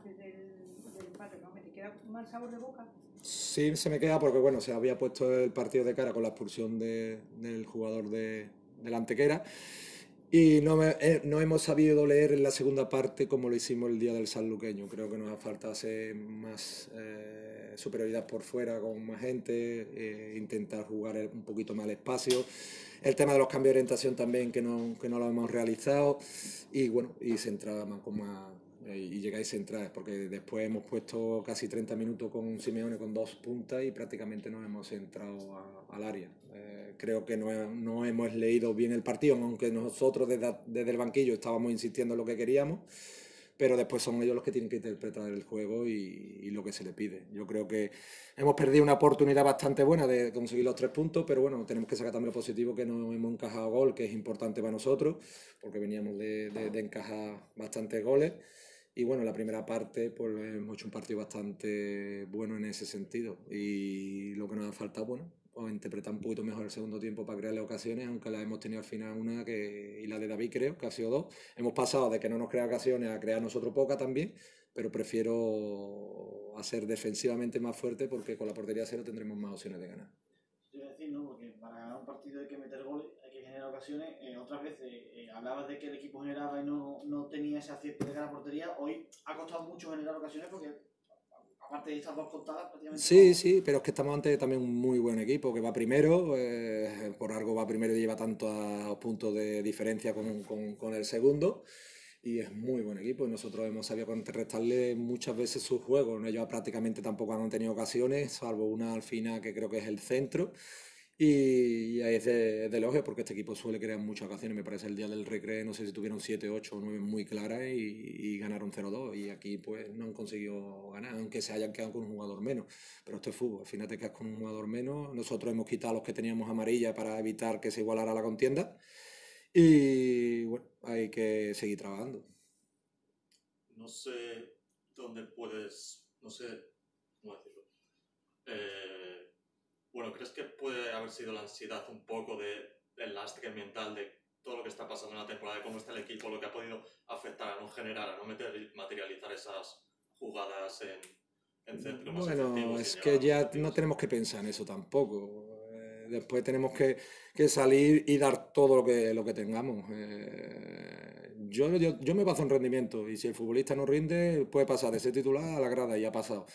antes del, empate, ¿no? ¿Me te queda mal sabor de boca? Sí, se me queda porque bueno, se había puesto el partido de cara con la expulsión de, del jugador de, de la Antequera y no, eh, no, hemos sabido leer en la segunda parte como lo hicimos el día del Sanluqueño. Creo que nos faltase más eh, superioridad por fuera con más gente, eh, intentar jugar un poquito más espacio. El tema de los cambios de orientación también que no, que no lo hemos realizado y bueno, y centrar más con más y llegáis centradas, porque después hemos puesto casi 30 minutos con Simeone con dos puntas y prácticamente nos hemos centrado al área. Eh, creo que no, no, hemos leído bien el partido, aunque nosotros desde, desde, el banquillo estábamos insistiendo en lo que queríamos, pero después son ellos los que tienen que interpretar el juego y, lo que se le pide. Yo creo que hemos perdido una oportunidad bastante buena de conseguir los tres puntos, pero bueno, tenemos que sacar también lo positivo que no hemos encajado gol, que es importante para nosotros, porque veníamos de, de encajar bastantes goles. Y bueno, la primera parte pues hemos hecho un partido bastante bueno en ese sentido. Y lo que nos ha faltado, bueno, pues interpretar un poquito mejor el segundo tiempo para crearle ocasiones, aunque la hemos tenido al final una que, y la de David creo, que ha sido dos. Hemos pasado de que no nos crea ocasiones a crear nosotros poca también, pero prefiero hacer defensivamente más fuerte porque con la portería cero tendremos más opciones de ganar. Yo decir, ¿no? Porque para ganar un partido hay que meter goles generar ocasiones. Eh, otras veces eh, hablabas de que el equipo generaba y no, no tenía ese acierto de cara portería. Hoy ha costado mucho generar ocasiones porque aparte de estas dos contadas prácticamente... Sí, sí, pero es que estamos ante también un muy buen equipo que va primero, eh, por algo va primero y lleva tantos puntos de diferencia con, con, con, el segundo. Y es muy buen equipo y nosotros hemos sabido contrarrestarle muchas veces su juego. Ellos prácticamente tampoco han tenido ocasiones, salvo una al final que creo que es el centro y, ahí es de, de elogio porque este equipo suele crear muchas ocasiones. Me parece el día del recreo, no sé si tuvieron 7, 8 o 9 muy claras y, y ganaron 0-2. Y aquí pues no han conseguido ganar, aunque se hayan quedado con un jugador menos. Pero esto es fútbol, al final te quedas con un jugador menos. Nosotros hemos quitado los que teníamos amarilla para evitar que se igualara la contienda. Y bueno, hay que seguir trabajando. No sé dónde puedes, no sé cómo decirlo. Eh, bueno, ¿crees que puede haber sido la ansiedad un poco de, del lastre mental de todo lo que está pasando en la temporada, de cómo está el equipo, lo que ha podido afectar a no generar, a no materializar esas jugadas en, en centros Bueno, es que ya no tenemos que pensar en eso tampoco. Después tenemos que, que, salir y dar todo lo que, lo que tengamos. Eh, yo, yo, yo, me baso en rendimiento y si el futbolista no rinde, puede pasar de ser titular a la grada y ha pasado.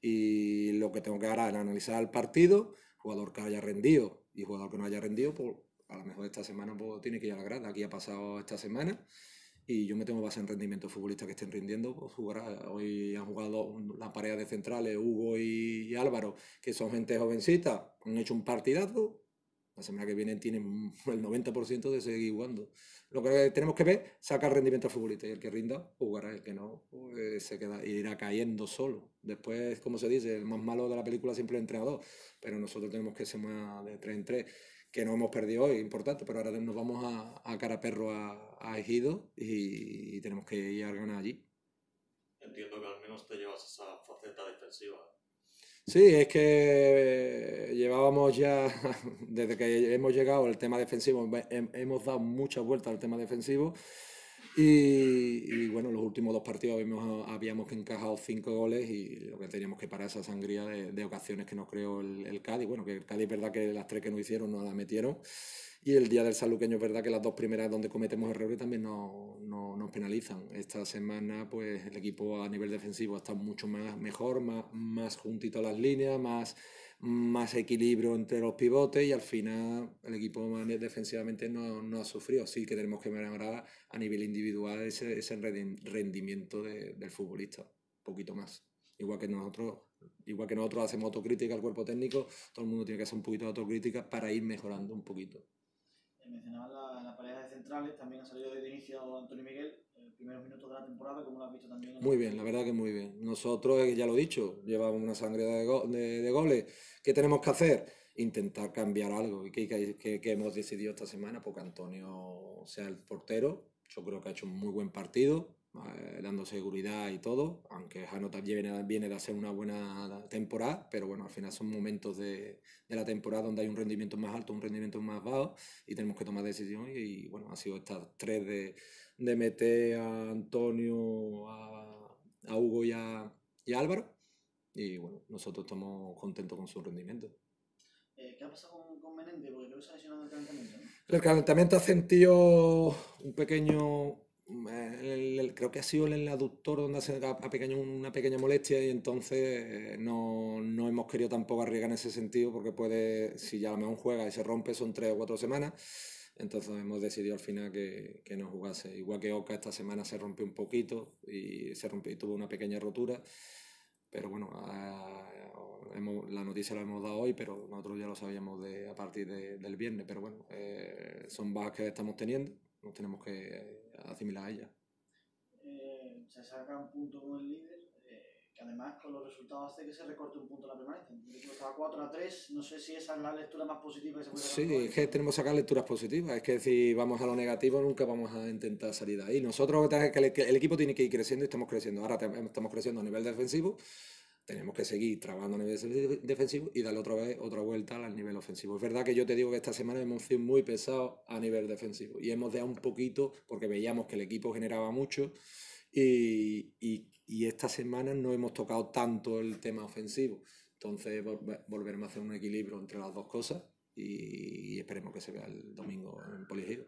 Y lo que tengo que hacer es analizar el partido jugador que haya rendido y jugador que no haya rendido, pues a lo mejor esta semana pues, tiene que ir a la grada. Aquí ha pasado esta semana y yo me tengo base en rendimiento futbolista que estén rindiendo, pues jugará. Hoy han jugado la pareja de centrales, Hugo y, Álvaro, que son gente jovencita, han hecho un partidazo. La semana que viene tienen el 90% de seguir jugando. Lo que tenemos que ver, sacar rendimiento futbolista y el que rinda, jugará, el que no, pues, se queda, irá cayendo solo. Después, como se dice, el más malo de la película siempre es el entrenador pero nosotros tenemos que ser más de 3 en 3, que no hemos perdido hoy, importante, pero ahora nos vamos a, a cara perro a, a Ejido y, y, tenemos que ir a ganar allí. Entiendo que al menos te llevas esa faceta defensiva. Sí, es que llevábamos ya, desde que hemos llegado al tema defensivo, hemos dado muchas vueltas al tema defensivo y, y, bueno, los últimos dos partidos habíamos, habíamos encajado cinco goles y lo que teníamos que parar esa sangría de, de ocasiones que nos creó el, el, Cádiz. Bueno, que el Cádiz es verdad que las tres que no hicieron no las metieron. Y el día del saluqueño es verdad que las dos primeras donde cometemos errores también no, no, nos penalizan. Esta semana pues el equipo a nivel defensivo está mucho más mejor, más, más juntito a las líneas, más más equilibrio entre los pivotes y al final el equipo defensivamente no, no ha sufrido. Sí que tenemos que mejorar a nivel individual ese, ese rendimiento de, del futbolista, un poquito más. Igual que nosotros, igual que nosotros hacemos autocrítica al cuerpo técnico, todo el mundo tiene que hacer un poquito de autocrítica para ir mejorando un poquito. Eh, mencionaba la, la pareja de centrales, también ha salido de inicio Antonio Miguel primeros minutos de la temporada, como lo has visto también. Muy bien, la verdad que muy bien. Nosotros, eh, ya lo he dicho, llevamos una sangre de, go de, de goles. ¿Qué tenemos que hacer? Intentar cambiar algo. ¿Y qué, qué, qué hemos decidido esta semana? Porque Antonio sea el portero. Yo creo que ha hecho un muy buen partido, eh, dando seguridad y todo. Aunque también viene, viene de hacer una buena temporada, pero bueno, al final son momentos de, de, la temporada donde hay un rendimiento más alto, un rendimiento más bajo y tenemos que tomar decisiones. Y, y bueno, ha sido estas tres de de meter a Antonio, a, a Hugo y a, y a Álvaro. Y bueno, nosotros estamos contentos con su rendimiento. Eh, ¿Qué ha pasado con, con Menéndez? Porque creo que se ha lesionado el calentamiento, ¿no? El calentamiento ha sentido un pequeño, creo que ha sido el aductor donde hace una pequeña molestia y entonces eh, no, no hemos querido tampoco arriesgar en ese sentido porque puede, si ya a lo mejor juega y se rompe son tres o cuatro semanas, entonces hemos decidido al final que, que no jugase. Igual que Oca esta semana se rompió un poquito y se rompió y tuvo una pequeña rotura. Pero bueno, la noticia la hemos dado hoy, pero nosotros ya lo sabíamos de, a partir de- del viernes. Pero bueno, eh, son bajas que estamos teniendo, nos tenemos que eh, asimilar a ellas. Eh, se saca un punto con el líder, eh, que además con los resultados hace que se recorte un punto la permanencia. El equipo estaba 4 a 3, no sé si esa es la lectura más positiva que se puede sacar. Sí, es que tenemos que sacar lecturas positivas. Es que si vamos a lo negativo, nunca vamos a intentar salir de ahí. Nosotros, que el, equipo tiene que ir creciendo y estamos creciendo. Ahora estamos creciendo a nivel defensivo. Tenemos que seguir trabajando a nivel de- defensivo y darle otra vez otra vuelta al nivel ofensivo. Es verdad que yo te digo que esta semana hemos sido muy pesados a nivel defensivo y hemos dejado un poquito porque veíamos que el equipo generaba mucho y, y- y esta semana no hemos tocado tanto el tema ofensivo. Entonces vol- volveremos a hacer un equilibrio entre las dos cosas y, y esperemos que se vea el domingo en Poligiro.